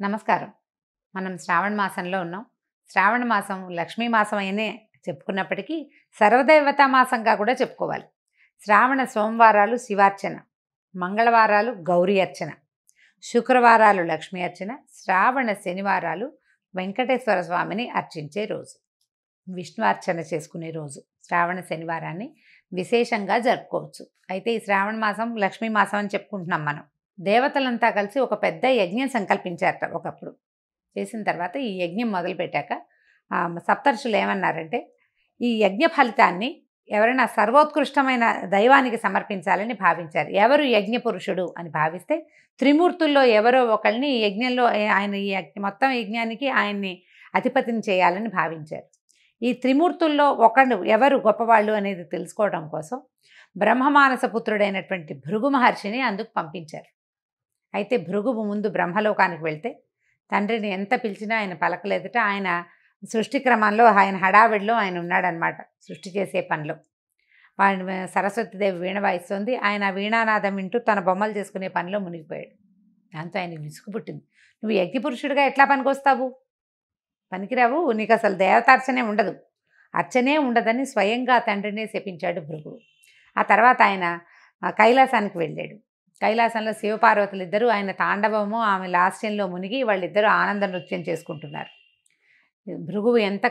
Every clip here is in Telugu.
నమస్కారం. మనం శ్రావణ మాసంలో ఉన్నాం. శ్రావణ మాసం లక్ష్మీ మాసం అయినే చెప్పుకున్నప్పటికీ సర్వదేవతా మాసంగా కూడా చెప్పుకోవాలి. శ్రావణ సోమవారాలు శివార్చన మంగళవారాలు గౌరీ అర్చన శుక్రవారాలు లక్ష్మీ అర్చన శ్రావణ శనివారాలు వెంకటేశ్వర స్వామిని అర్చించే రోజు. విష్ణు అర్చన చేసుకునే రోజు శ్రావణ శనివారాన్ని విశేషంగా జరుపుకోవచ్చు. అయితే ఈ శ్రావణ మాసం లక్ష్మీ మాసం అని చెప్పుకుంటున్నాం మనం. దేవతలంతా కలిసి ఒక పెద్ద యజ్ఞం సంకల్పించారట ఒకప్పుడు. చేసిన తర్వాత ఈ యజ్ఞం మొదలుపెట్టాక సప్తర్షులు ఏమన్నారంటే ఈ యజ్ఞ ఫలితాన్ని ఎవరైనా సర్వోత్కృష్టమైన దైవానికి సమర్పించాలని భావించారు. ఎవరు యజ్ఞ పురుషుడు? అని భావిస్తే త్రిమూర్తుల్లో ఎవరో ఒకళ్ళని ఈ యజ్ఞంలో ఆయన ఈ యజ్ఞ మొత్తం యజ్ఞానికి ఆయన్ని అధిపతిని చేయాలని భావించారు. ఈ త్రిమూర్తుల్లో ఒకడు ఎవరు గొప్పవాళ్ళు అనేది తెలుసుకోవడం కోసం బ్రహ్మమానస పుత్రుడైనటువంటి భృగు మహర్షిని అందుకు పంపించారు. అయితే భృగువు ముందు బ్రహ్మలోకానికి వెళ్తే తండ్రిని ఎంత పిలిచినా ఆయన పలకలేదట. ఆయన సృష్టి క్రమంలో ఆయన హడావిడిలో ఆయన ఉన్నాడనమాట సృష్టి చేసే పనిలో. వాడిని సరస్వతిదేవి వీణ వాయిస్తోంది. ఆయన వీణానాదం వింటూ తన బొమ్మలు చేసుకునే పనిలో మునిగిపోయాడు. దాంతో ఆయనకి విసుగు పుట్టింది. నువ్వు యజ్ఞపురుషుడిగా ఎట్లా పనికొస్తావు? పనికిరావు. నీకు అసలు దేవతార్చనే ఉండదు. అర్చనే ఉండదని స్వయంగా తండ్రినే శపించాడు భృగువు. ఆ తర్వాత ఆయన కైలాసానికి వెళ్ళాడు. కైలాసంలో శివపార్వతులు ఇద్దరు ఆయన తాండవము ఆమె లాస్యంలో మునిగి వాళ్ళిద్దరూ ఆనంద నృత్యం చేసుకుంటున్నారు. భృగువు ఎంత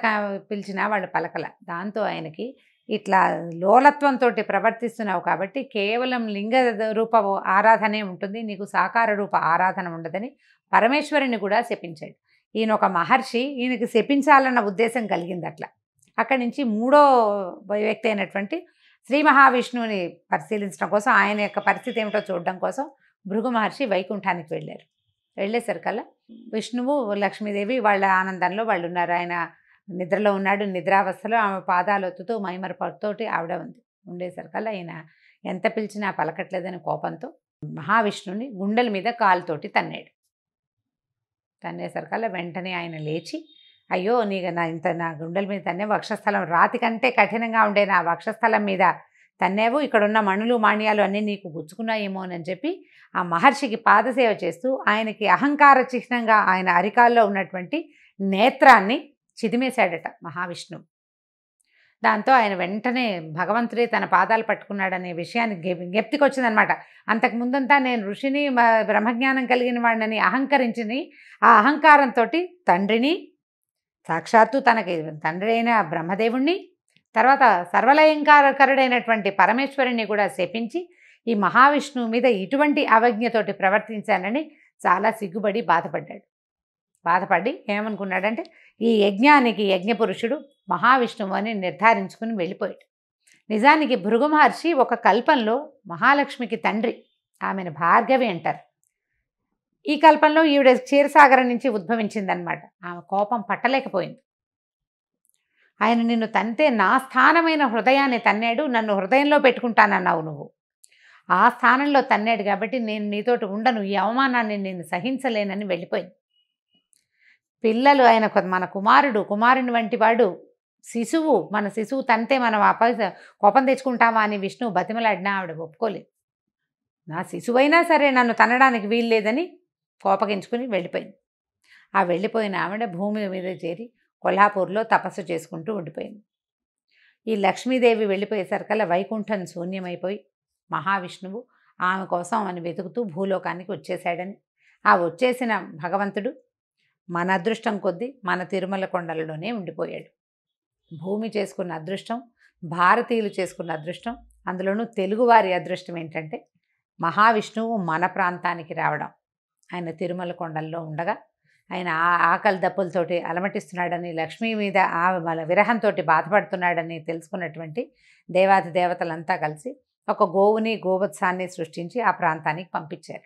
పిలిచినా వాళ్ళు పలకల. దాంతో ఆయనకి ఇట్లా లోలత్వంతో ప్రవర్తిస్తున్నావు కాబట్టి కేవలం లింగ రూప ఆరాధనే ఉంటుంది నీకు సాకార రూప ఆరాధన ఉండదని పరమేశ్వరుని కూడా శపించాడు. ఈయన ఒక మహర్షి ఈయనకి శపించాలన్న ఉద్దేశం కలిగింది అట్లా. అక్కడి నుంచి మూడో వ్యక్తి అయినటువంటి శ్రీ మహావిష్ణువుని పరిశీలించడం కోసం ఆయన యొక్క పరిస్థితి ఏమిటో చూడడం కోసం భృగు మహర్షి వైకుంఠానికి వెళ్ళారు. వెళ్ళేసరికల్లా విష్ణువు లక్ష్మీదేవి వాళ్ళ ఆనందంలో వాళ్ళు ఉన్నారు. ఆయన నిద్రలో ఉన్నాడు. నిద్రావస్థలో ఆమె పాదాలు ఒత్తుతూ మైమరపడుతోటి ఆవిడ ఉంది. ఉండేసరికల్లా ఆయన ఎంత పిలిచినా పలకట్లేదని కోపంతో మహావిష్ణువుని గుండెల మీద కాలుతోటి తన్నాడు. తన్నేసరికల్లా వెంటనే ఆయన లేచి అయ్యో నీకు నా ఇంత నా గుండెల మీద తన్నే వక్షస్థలం. రాతి కంటే కఠినంగా ఉండే నా వక్షస్థలం మీద తన్నేవు. ఇక్కడ ఉన్న మణులు మాణ్యాలు అన్నీ నీకు గుచ్చుకున్నాయేమో అని చెప్పి ఆ మహర్షికి పాదసేవ చేస్తూ ఆయనకి అహంకార చిహ్నంగా ఆయన అరికాల్లో ఉన్నటువంటి నేత్రాన్ని చిదిమేశాడట మహావిష్ణువు. దాంతో ఆయన వెంటనే భగవంతుడే తన పాదాలు పట్టుకున్నాడనే విషయాన్ని జ్ఞ- జ్ఞప్తికి వచ్చిందనమాట అంతకు ముందంతా నేను ఋషిని బ్రహ్మజ్ఞానం కలిగిన వాడిని అహంకరించిని ఆ అహంకారంతో తండ్రిని సాక్షాత్తు తనకి తండ్రి అయిన బ్రహ్మదేవుణ్ణి తర్వాత సర్వలయంకారకరుడైనటువంటి పరమేశ్వరుణ్ణి కూడా శపించి ఈ మహావిష్ణువు మీద ఇటువంటి అవజ్ఞతోటి ప్రవర్తించానని చాలా సిగ్గుపడి బాధపడ్డాడు. బాధపడి ఏమనుకున్నాడంటే ఈ యజ్ఞానికి యజ్ఞపురుషుడు మహావిష్ణువు అని నిర్ధారించుకుని వెళ్ళిపోయాడు. నిజానికి భృగు మహర్షి ఒక కల్పంలో మహాలక్ష్మికి తండ్రి. ఆమెను భార్గవి అంటారు. ఈ కల్పంలో ఈవిడ క్షీరసాగరం నుంచి ఉద్భవించిందనమాట ఆమె కోపం పట్టలేకపోయింది. ఆయన నిన్ను తంతే నా స్థానమైన హృదయాన్ని తన్నాడు నన్ను హృదయంలో పెట్టుకుంటానన్నావు నువ్వు. ఆ స్థానంలో తన్నాడు కాబట్టి నేను నీతోటి ఉండను ఈ అవమానాన్ని నేను సహించలేనని వెళ్ళిపోయింది. పిల్లలు ఆయన మన కుమారుడు కుమారుని వంటి వాడు. శిశువు మన శిశువు తంతే మనం అప కోపం తెచ్చుకుంటామా అని విష్ణువు బతిమలాడినా ఆవిడ ఒప్పుకోలేదు. నా శిశువైనా సరే నన్ను తనడానికి వీల్లేదని కోపగించుకుని వెళ్ళిపోయింది. ఆ వెళ్ళిపోయిన ఆవిడ భూమి మీద చేరి కొల్హాపూర్లో తపస్సు చేసుకుంటూ ఉండిపోయింది. ఈ లక్ష్మీదేవి వెళ్ళిపోయేసరికల్లా వైకుంఠం శూన్యమైపోయి మహావిష్ణువు ఆమె కోసం అని వెతుకుతూ భూలోకానికి వచ్చేసాడని ఆ వచ్చేసిన భగవంతుడు మన అదృష్టం కొద్దీ మన తిరుమల కొండలలోనే ఉండిపోయాడు. భూమి చేసుకున్న అదృష్టం భారతీయులు చేసుకున్న అదృష్టం అందులోనూ తెలుగువారి అదృష్టం ఏంటంటే మహావిష్ణువు మన ప్రాంతానికి రావడం. ఆయన తిరుమల కొండల్లో ఉండగా ఆయన ఆ ఆకలి దప్పులతోటి అలమటిస్తున్నాడని లక్ష్మి మీద ఆ వాళ్ళ విరహంతో బాధపడుతున్నాడని తెలుసుకున్నటువంటి దేవాది దేవతలంతా కలిసి ఒక గోవుని గోవత్సాన్ని సృష్టించి ఆ ప్రాంతానికి పంపించారు.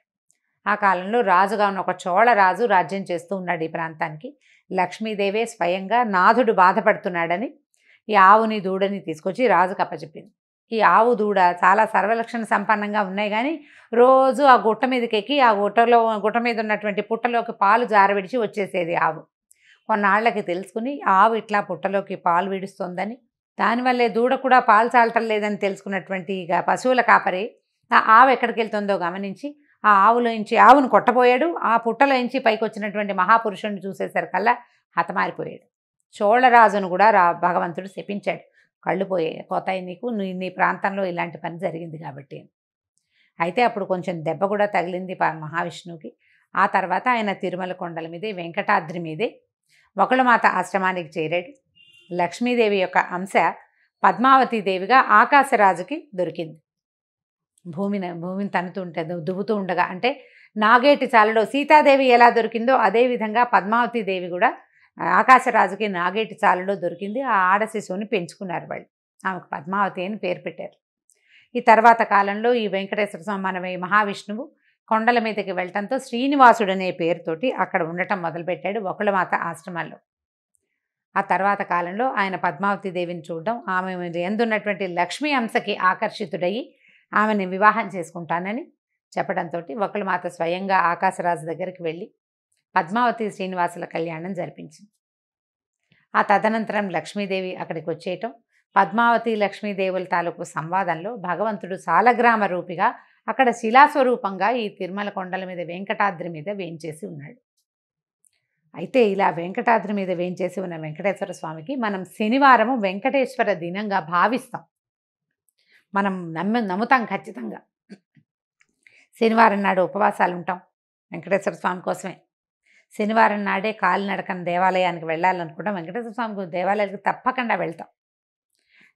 ఆ కాలంలో రాజుగా ఉన్న ఒక చోళ రాజు రాజ్యం చేస్తూ ఉన్నాడు ఈ ప్రాంతానికి. లక్ష్మీదేవే స్వయంగా నాథుడు బాధపడుతున్నాడని ఈ ఆవుని దూడని తీసుకొచ్చి రాజుకు అప్పచెప్పింది. ఈ ఆవు దూడ చాలా సర్వలక్షణ సంపన్నంగా ఉన్నాయి కానీ రోజు ఆ గుట్ట మీదకి ఎక్కి ఆ గుట్టలో గుట్ట మీద ఉన్నటువంటి పుట్టలోకి పాలు జారవిడిచి వచ్చేసేది ఆవు. కొన్నాళ్ళకి తెలుసుకుని ఆవు ఇట్లా పుట్టలోకి పాలు విడుస్తోందని దానివల్లే దూడ కూడా పాలు చాలటం లేదని తెలుసుకున్నటువంటి ఇక పశువుల కాపరి ఆ ఆవు ఎక్కడికి వెళ్తుందో గమనించి ఆ ఆవులోంచి ఆవును కొట్టబోయాడు ఆ పుట్టలోంచి పైకి వచ్చినటువంటి మహాపురుషుడిని చూసేసరికల్లా హతమారిపోయాడు. చోళరాజును కూడా రా భగవంతుడు శపించాడు. కళ్ళు పోయాయి పోతాయి నీకు నీ నీ ప్రాంతంలో ఇలాంటి పని జరిగింది కాబట్టి. అయితే అప్పుడు కొంచెం దెబ్బ కూడా తగిలింది మహావిష్ణువుకి. ఆ తర్వాత ఆయన తిరుమల కొండల మీదే వెంకటాద్రి మీదే ఒకళ్ళమాత ఆశ్రమానికి చేరాడు. లక్ష్మీదేవి యొక్క అంశ పద్మావతి దేవిగా ఆకాశరాజుకి దొరికింది. భూమిని భూమిని తనుతూ ఉంటే దువ్వుతూ ఉండగా అంటే నాగేటి చాలలో సీతాదేవి ఎలా దొరికిందో అదేవిధంగా పద్మావతీదేవి పద్మావతి దేవి కూడా ఆకాశరాజుకి నాగేటి చాలలో దొరికింది. ఆ ఆడ శిశువుని పెంచుకున్నారు వాళ్ళు. ఆమెకు పద్మావతి అని పేరు పెట్టారు. ఈ తర్వాత కాలంలో ఈ వెంకటేశ్వర స్వామి మనమే మహావిష్ణువు కొండల మీదకి వెళ్ళటంతో శ్రీనివాసుడు అనే పేరుతోటి అక్కడ ఉండటం మొదలుపెట్టాడు ఒకళ్ళమాత ఆశ్రమాల్లో ఆ తర్వాత కాలంలో ఆయన పద్మావతి దేవిని చూడడం ఆమె ఎందున్నటువంటి లక్ష్మీ అంశకి ఆకర్షితుడయ్యి ఆమెని వివాహం చేసుకుంటానని చెప్పడంతో ఒకళ్ళమాత స్వయంగా ఆకాశరాజు దగ్గరికి వెళ్ళి పద్మావతి శ్రీనివాసుల కళ్యాణం జరిపించింది. ఆ తదనంతరం లక్ష్మీదేవి అక్కడికి వచ్చేయటం పద్మావతి లక్ష్మీదేవుల తాలూకు సంవాదంలో భగవంతుడు సాలగ్రామ రూపిగా అక్కడ శిలాస్వరూపంగా ఈ తిరుమల కొండల మీద వెంకటాద్రి మీద వేయించేసి ఉన్నాడు. అయితే ఇలా వెంకటాద్రి మీద వేయించేసి ఉన్న వెంకటేశ్వర స్వామికి మనం శనివారము వెంకటేశ్వర దినంగా భావిస్తాం. మనం నమ్మ నమ్ముతాం ఖచ్చితంగా. శనివారం నాడు ఉపవాసాలు ఉంటాం. వెంకటేశ్వర స్వామి కోసమే. శనివారం నాడే కాలినడకన దేవాలయానికి వెళ్ళాలనుకుంటాం. వెంకటేశ్వర స్వామి దేవాలయానికి తప్పకుండా వెళ్తాం.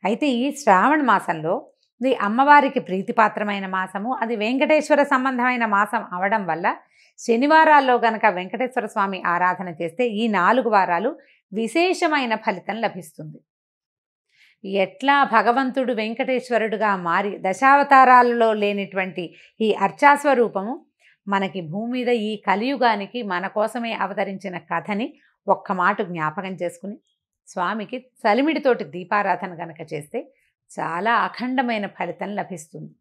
అయితే ఈ శ్రావణ మాసంలో ఇది అమ్మవారికి ప్రీతిపాత్రమైన మాసము. అది వెంకటేశ్వర సంబంధమైన మాసం అవడం వల్ల శనివారాల్లో గనక వెంకటేశ్వర స్వామి ఆరాధన చేస్తే ఈ నాలుగు వారాలు విశేషమైన ఫలితం లభిస్తుంది. ఎట్లా భగవంతుడు వెంకటేశ్వరుడుగా మారి దశావతారాలలో లేనిటువంటి ఈ అర్చాస్వరూపము మనకి భూమి మీద ఈ కలియుగానికి మన కోసమే అవతరించిన కథని ఒక్క మాట జ్ఞాపకం చేసుకుని స్వామికి చలిమిడితోటి దీపారాధన గనక చేస్తే చాలా అఖండమైన ఫలితం లభిస్తుంది.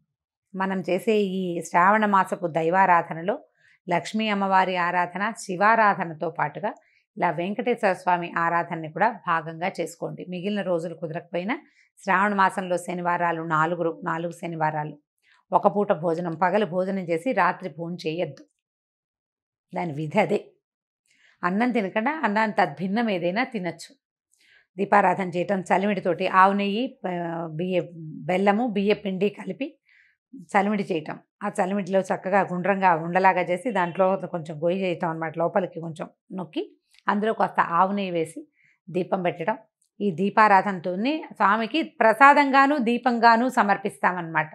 మనం చేసే ఈ శ్రావణ మాసపు దైవారాధనలో లక్ష్మీ అమ్మవారి ఆరాధన శివారాధనతో పాటుగా ఇలా వెంకటేశ్వర స్వామి ఆరాధనని కూడా భాగంగా చేసుకోండి. మిగిలిన రోజులు కుదరకపోయినా శ్రావణ మాసంలో శనివారాలు నాలుగు నాలుగు శనివారాలు ఒక పూట భోజనం పగలు భోజనం చేసి రాత్రి భోజనం చేయొద్దు. దాని విధి అదే. అన్నం తినకుండా అన్నాన్ని తద్భిన్నం ఏదైనా తినచ్చు. దీపారాధన చేయటం చలిమిడితోటి ఆవు నెయ్యి బియ్య బెల్లము బియ్య పిండి కలిపి చలిమిడి చేయటం. ఆ చలిమిడిలో చక్కగా గుండ్రంగా ఉండలాగా చేసి దాంట్లో కొంచెం గొయ్యి చేయటం అనమాట లోపలికి కొంచెం నొక్కి అందులో కొంత ఆవు నెయ్యి వేసి దీపం పెట్టడం. ఈ దీపారాధనతోనే స్వామికి ప్రసాదంగాను దీపంగాను సమర్పిస్తామన్నమాట.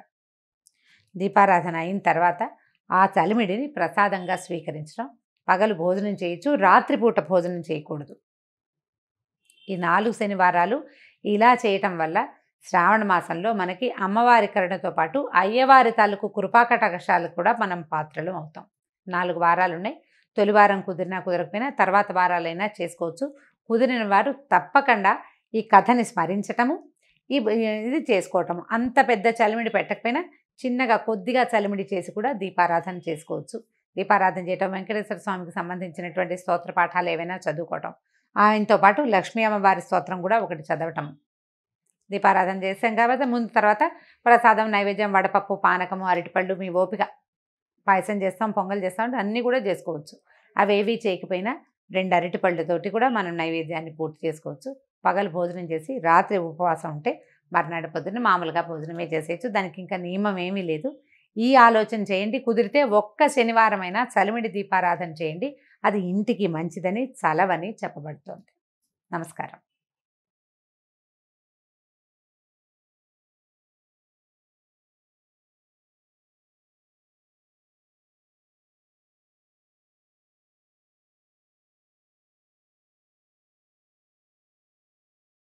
దీపారాధన అయిన తర్వాత ఆ చలిమిడిని ప్రసాదంగా స్వీకరించడం. పగలు భోజనం చేయొచ్చు రాత్రిపూట భోజనం చేయకూడదు. ఈ నాలుగు శనివారాలు ఇలా చేయటం వల్ల శ్రావణ మాసంలో మనకి అమ్మవారి కరుణతో పాటు అయ్యవారి తాలూకు కృపాకటకషాలు కూడా మనం పాత్రలు అవుతాం. నాలుగు వారాలు ఉన్నాయి తొలి వారం కుదిరినా కుదరకపోయినా తర్వాత వారాలైనా చేసుకోవచ్చు. కుదిరిన వారు తప్పకుండా ఈ కథని స్మరించటము ఇది చేసుకోవటము. అంత పెద్ద చలిమిడి పెట్టకపోయినా చిన్నగా కొద్దిగా చలిమిడి చేసి కూడా దీపారాధన చేసుకోవచ్చు. దీపారాధన చేయటం వెంకటేశ్వర స్వామికి సంబంధించినటువంటి స్తోత్ర పాఠాలు ఏవైనా చదువుకోవటం ఆయనతో పాటు లక్ష్మీ అమ్మవారి స్తోత్రం కూడా ఒకటి చదవటం. దీపారాధన చేసాం కాబట్టి ముందు తర్వాత ప్రసాదం నైవేద్యం వడపప్పు పానకము అరటిపళ్ళు మీ ఓపిక. పాయసం చేస్తాం పొంగల్ చేస్తాం అంటే అన్నీ కూడా చేసుకోవచ్చు. అవేవి చేయకపోయినా రెండు అరటిపళ్ళతోటి కూడా మనం నైవేద్యాన్ని పూర్తి చేసుకోవచ్చు. పగలు భోజనం చేసి రాత్రి ఉపవాసం ఉంటే మర్నాడు పొద్దున్న మామూలుగా భోజనమే చేసేయచ్చు. దానికి ఇంకా నియమం ఏమీ లేదు. ఈ ఆలోచన చేయండి. కుదిరితే ఒక్క శనివారమైనా చలిమిడి దీపారాధన చేయండి. అది ఇంటికి మంచిదని చలవని చెప్పబడుతోంది. నమస్కారం.